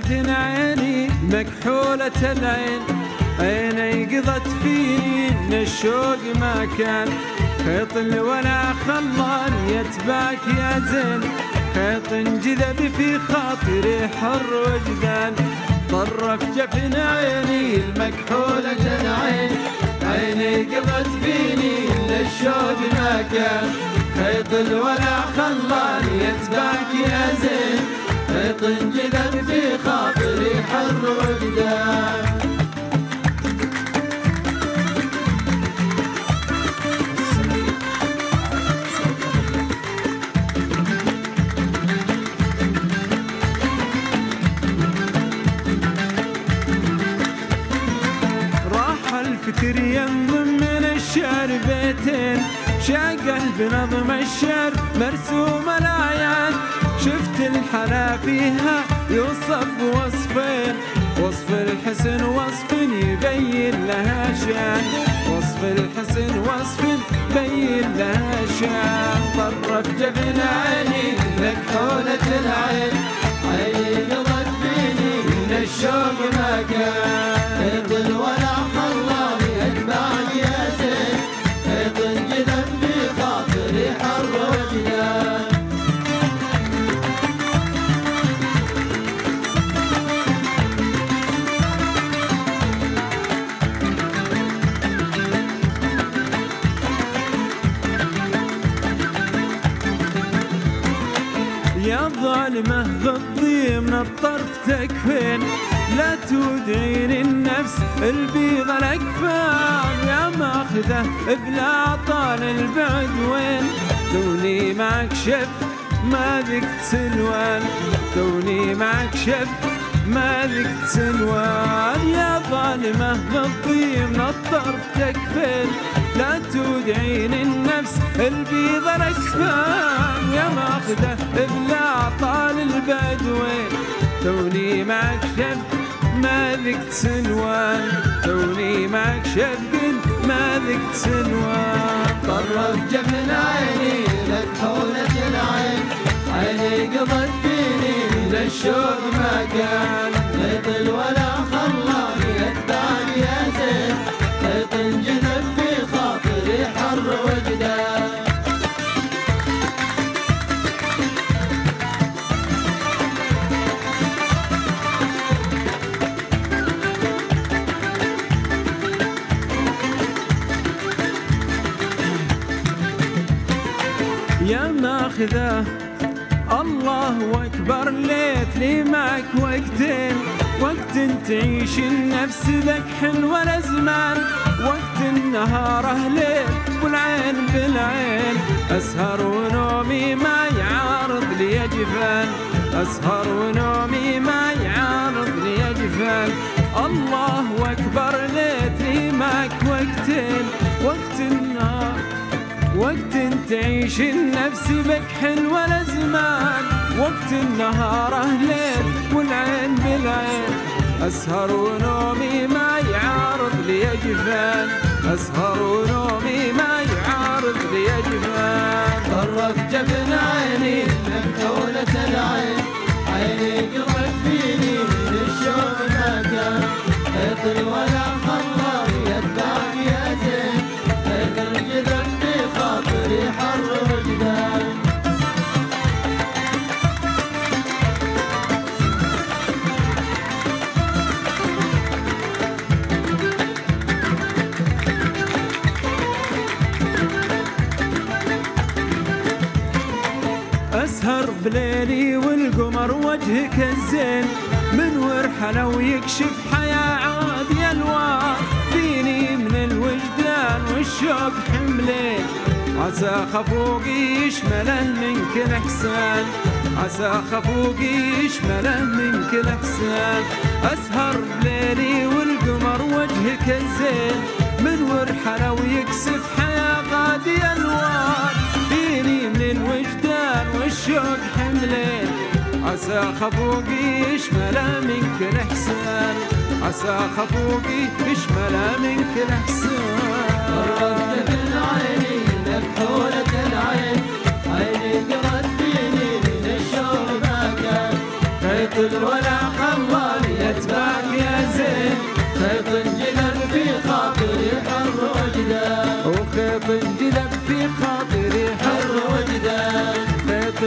جفن عيني مكحولة العين. عيني قضت فيني من الشوق ما كان. خيط ولا خلان يتباك يا زين. خيط انجذب في خاطري حر وجدان. طرف جفن عيني المكحولة العين. عيني قضت فيني من الشوق ما كان. خيط ولا خلان يتباك يا زين. خيط انجذب راح الفكر ينظم من الشعر بيتين. شاقه بنظم الشعر مرسوم الأعيان. شفت الحلا فيها يوصف وصفين. وصف الحسن وصف يبين لها شان. وصف الحسن وصف يبين لها شان. طرف جبن عيني يا ظالمة غضي من الطرف تكفين. لا تودعين النفس البيض الأكفان. يا ماخذة بلا طال البعد وين؟ توني معك شف ما ذقت سلوان. توني معك شف ما ذقت سلوان. يا ظالمة غضي من الطرف تكفين. لا تودعين النفس البيض الأكفان. يا ماخذة معك شف ما ذقت سنوان. توني معك شف ما ذقت سنوان. طرف جبن عيني لك حولة العين عيني قضت فيني من الشوق ما كان. يطل ولا خلاني يا ماخذة. الله أكبر ليت لي معك وقتين. وقت تعيش النفس ذاك حلو الأزمان. وقت النهار ليل والعين بالعين. أسهر ونومي ما يعارض لي جفان أسهر ونومي ما يعارض لي جفان الله أكبر ليت لي معك وقتين. وقت تعيش النفس بك حلو الازمان وقت النهار ليل والعين بالعين. أسهر ونومي ما يعارض لي جفان أسهر ونومي ما يعارض لي جفان طرف جبن عيني مكتولة العين. والقمر وجهك الزين من ورحله ويكشف حياة عادي الوان فيني من الوجدان والشوق حملين عسى خفوقي يشمله من كل إحسان. عسى خفوقي يشمله من كل إحسان. أسهر بليلي والقمر وجهك الزين من ورحله ويكسف حياة غادي الوان عسى خفوقي يشمل منك الإحسان عسى خفوقي يشمل منك الإحسان مرضت من العين عيني ما كان. خيط الولا يتبعك يا زين خيط جذب في خاطري حر وجدان. وخيط جذب في خاطري حر وجدان. خيط